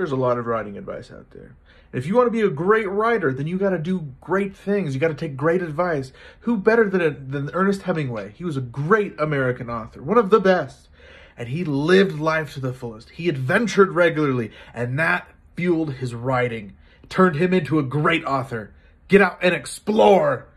There's a lot of writing advice out there. If you want to be a great writer, then you got to do great things. You got to take great advice. Who better than, than Ernest Hemingway? He was a great American author, one of the best. And he lived life to the fullest. He adventured regularly, and that fueled his writing, turned him into a great author. Get out and explore.